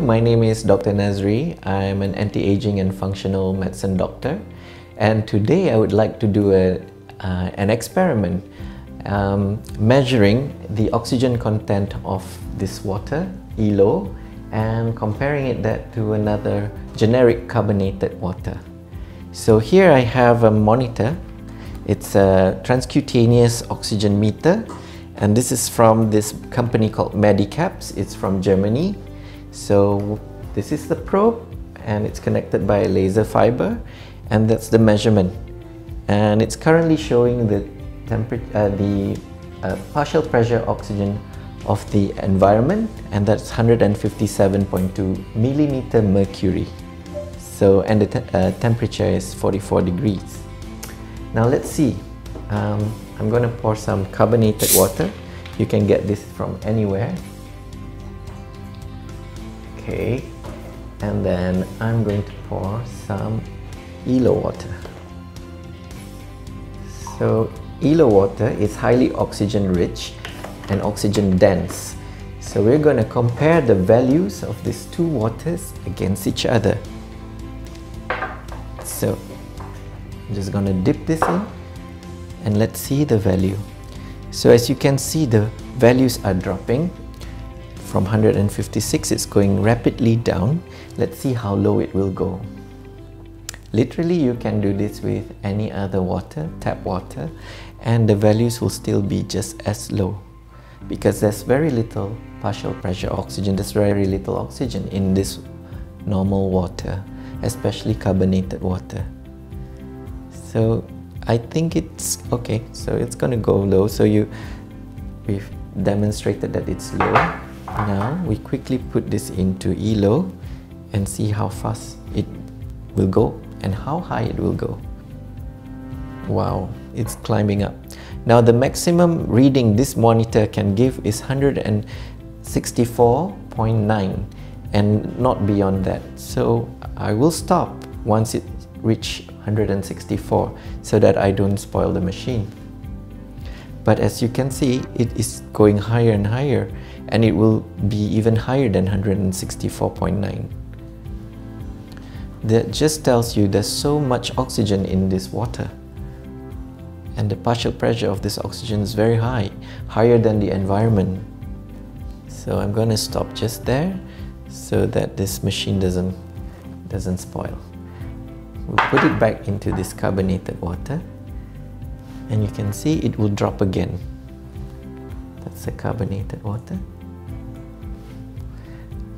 My name is Dr. Nadzri. I'm an anti-aging and functional medicine doctor. And today I would like to do a, uh, an experiment um, measuring the oxygen content of this water, ELO, and comparing it that to another generic carbonated water. So here I have a monitor. It's a transcutaneous oxygen meter and this is from this company called Medicaps. It's from Germany. So this is the probe and it's connected by a laser fiber and that's the measurement. And it's currently showing the temperature, uh, the uh, partial pressure oxygen of the environment and that's 157.2 millimeter mercury. So, and the te uh, temperature is 44 degrees. Now let's see. Um, I'm going to pour some carbonated water. You can get this from anywhere. Okay, and then I'm going to pour some ELO water. So ELO water is highly oxygen rich and oxygen dense. So we're going to compare the values of these two waters against each other. So I'm just going to dip this in and let's see the value. So as you can see the values are dropping from 156 it's going rapidly down. Let's see how low it will go. Literally you can do this with any other water, tap water and the values will still be just as low because there's very little partial pressure oxygen, there's very little oxygen in this normal water, especially carbonated water. So I think it's okay. So it's gonna go low. So you, we've demonstrated that it's low. Now we quickly put this into ELO and see how fast it will go and how high it will go. Wow, it's climbing up. Now the maximum reading this monitor can give is 164.9 and not beyond that. So I will stop once it reach 164 so that I don't spoil the machine. But as you can see, it is going higher and higher and it will be even higher than 164.9. That just tells you there's so much oxygen in this water. And the partial pressure of this oxygen is very high, higher than the environment. So I'm going to stop just there so that this machine doesn't, doesn't spoil. We'll put it back into this carbonated water and you can see it will drop again. That's the carbonated water.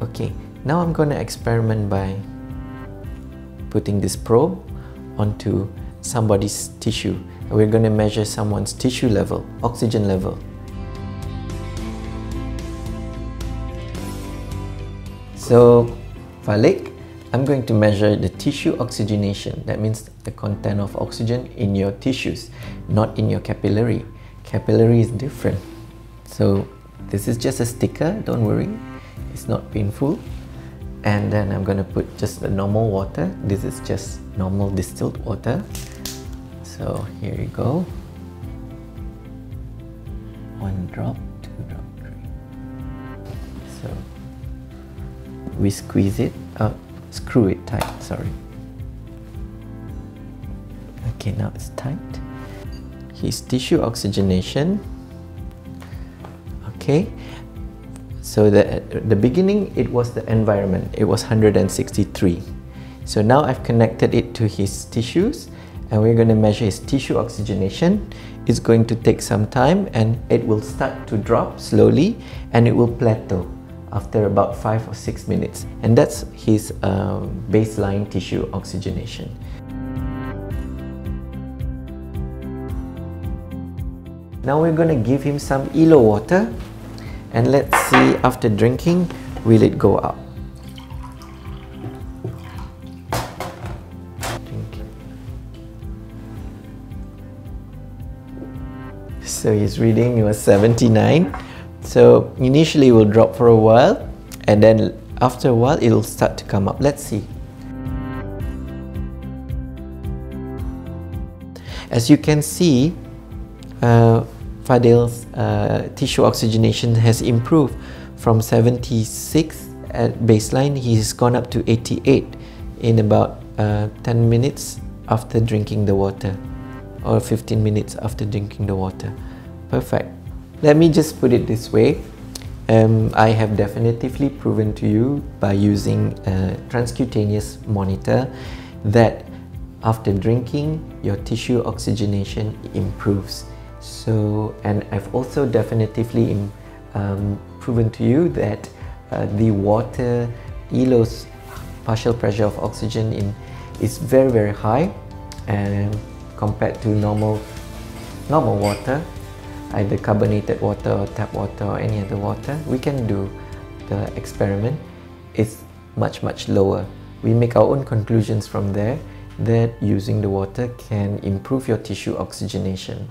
Okay, now I'm going to experiment by putting this probe onto somebody's tissue. We're going to measure someone's tissue level, oxygen level. So, Falik, I'm going to measure the tissue oxygenation. That means the content of oxygen in your tissues, not in your capillary. Capillary is different. So this is just a sticker, don't worry. It's not painful. And then I'm to put just the normal water. This is just normal distilled water. So here you go. One drop, two drop, three. So we squeeze it out screw it tight, sorry. Okay, now it's tight. His tissue oxygenation. Okay, so the, the beginning, it was the environment. It was 163. So now I've connected it to his tissues and we're going to measure his tissue oxygenation. It's going to take some time and it will start to drop slowly and it will plateau after about 5 or 6 minutes and that's his um, baseline tissue oxygenation. Now we're going to give him some ELO water and let's see after drinking will it go up. So he's reading it was 79 so initially it will drop for a while and then after a while it'll start to come up. Let's see. As you can see, uh, Fadil's uh, tissue oxygenation has improved from 76 at baseline, he's gone up to 88 in about uh, 10 minutes after drinking the water or 15 minutes after drinking the water. Perfect. Let me just put it this way. Um, I have definitively proven to you by using a transcutaneous monitor that after drinking, your tissue oxygenation improves. So, and I've also definitively um, proven to you that uh, the water ELO's partial pressure of oxygen in is very very high and compared to normal normal water either carbonated water or tap water or any other water we can do the experiment. It's much much lower. We make our own conclusions from there that using the water can improve your tissue oxygenation